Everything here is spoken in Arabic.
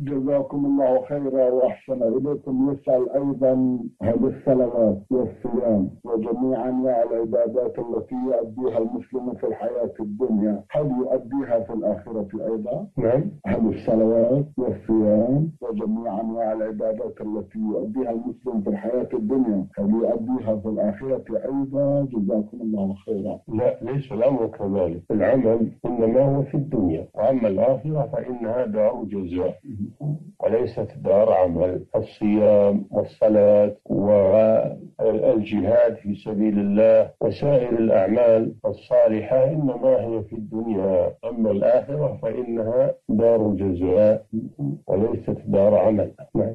جزاكم الله خيرا وأحسن إليكم. يسأل أيضا هل الصلوات والصيام وجميع انواع العبادات التي يؤديها المسلم في الحياة الدنيا. هل يؤديها في الآخرة أيضا؟ نعم. هل الصلوات والصيام وجميع انواع العبادات التي يؤديها المسلم في الحياة الدنيا هل يؤديها في الآخرة أيضا؟ جزاكم الله خيرا. لا ليس الأمر كذلك العمل إنما هو في الدنيا وأما الآخرة فإنها دار جزاء وليست دار عمل الصيام والصلاة والجهاد في سبيل الله وسائر الأعمال الصالحة إنما هي في الدنيا. أما الآخرة فإنها دار جزاء وليست دار عمل. نعم.